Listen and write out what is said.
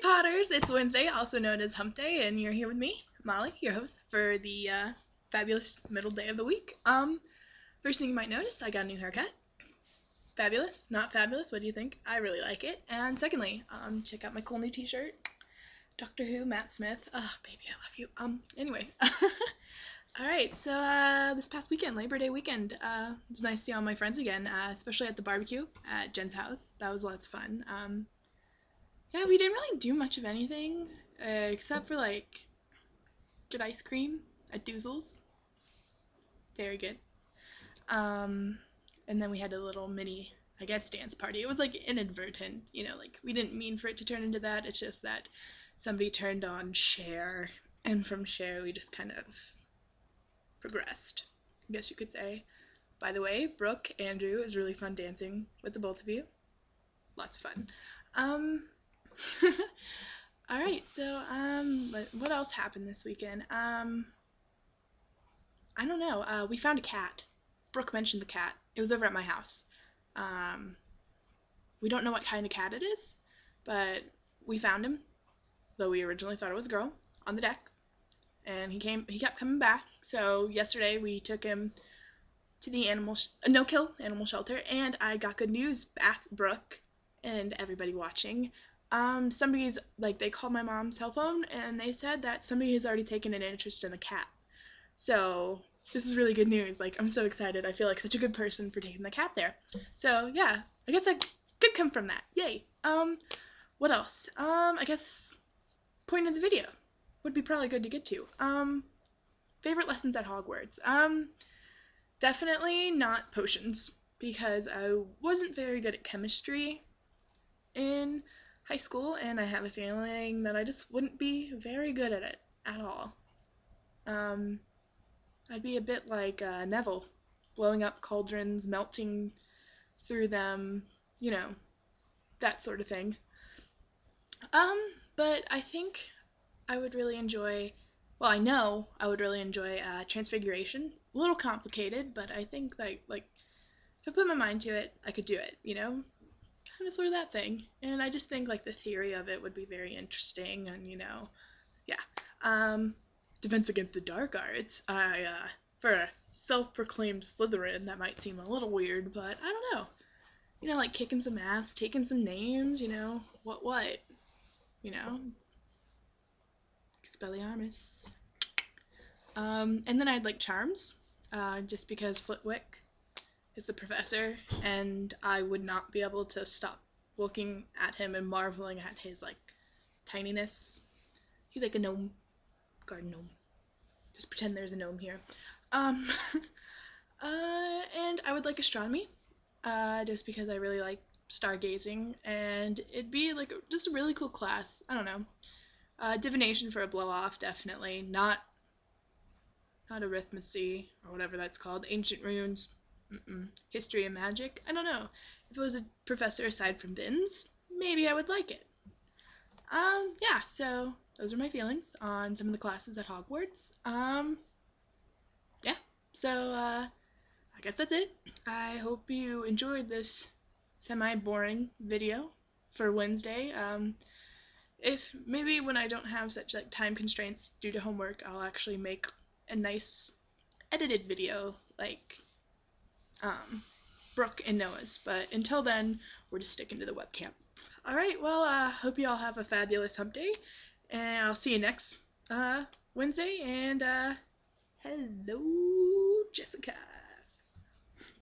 Potters! It's Wednesday, also known as Hump Day, and you're here with me, Molly, your host, for the uh, fabulous middle day of the week. Um, first thing you might notice, I got a new haircut. Fabulous, not fabulous. What do you think? I really like it. And secondly, um, check out my cool new T-shirt, Doctor Who, Matt Smith. Oh, baby, I love you. Um, anyway. All right, so uh, this past weekend, Labor Day weekend, uh, it was nice to see all my friends again, uh, especially at the barbecue at Jen's house. That was lots of fun. Um, yeah, we didn't really do much of anything uh, except for like get ice cream at Doozle's. Very good. Um, and then we had a little mini, I guess, dance party. It was like inadvertent, you know, like we didn't mean for it to turn into that. It's just that somebody turned on Cher, and from Cher we just kind of progressed, I guess you could say. By the way, Brooke, Andrew, it was really fun dancing with the both of you. Lots of fun. Um, all right, so um, what else happened this weekend? Um, I don't know. Uh, we found a cat. Brooke mentioned the cat. It was over at my house. Um, we don't know what kind of cat it is, but we found him, though we originally thought it was a girl, on the deck. And he came. He kept coming back. So yesterday we took him to the animal sh- uh, no kill animal shelter, and I got good news back, Brooke, and everybody watching. Um, somebody's like they called my mom's cell phone and they said that somebody has already taken an interest in the cat. So this is really good news. Like I'm so excited. I feel like such a good person for taking the cat there. So yeah, I guess I could come from that. Yay. Um, what else? Um, I guess point of the video would be probably good to get to. Um, favorite lessons at Hogwarts. Um, definitely not potions because I wasn't very good at chemistry in high school, and I have a feeling that I just wouldn't be very good at it at all. Um, I'd be a bit like uh, Neville, blowing up cauldrons, melting through them, you know, that sort of thing. Um, but I think I would really enjoy. Well, I know I would really enjoy uh, Transfiguration. A little complicated, but I think like like if I put my mind to it, I could do it. You know, of sort of that thing. And I just think like the theory of it would be very interesting, and you know, yeah. Um, Defense Against the Dark Arts. I uh, for a self-proclaimed Slytherin, that might seem a little weird, but I don't know. You know, like kicking some ass, taking some names. You know, what what. You know, Expelliarmus. Um, and then I'd like Charms, uh, just because Flitwick is the professor, and I would not be able to stop looking at him and marveling at his like tininess. He's like a gnome, garden gnome. Just pretend there's a gnome here. Um, uh, and I would like astronomy, uh, just because I really like stargazing, and it'd be like just a really cool class. I don't know. Uh, divination for a blow off, definitely. Not not arithmancy or whatever that's called. Ancient runes. Mm-mm. History and magic. I don't know. If it was a professor aside from Binns, maybe I would like it. Um, yeah. So those are my feelings on some of the classes at Hogwarts. Um, yeah. So uh, I guess that's it. I hope you enjoyed this semi-boring video for Wednesday. Um, if maybe when I don't have such like time constraints due to homework, I'll actually make a nice edited video like um, Brooke and Noah's. But until then, we're just sticking to the webcam. All right. Well, uh, hope you all have a fabulous hump day, and I'll see you next uh, Wednesday. And uh, hello, Jessica.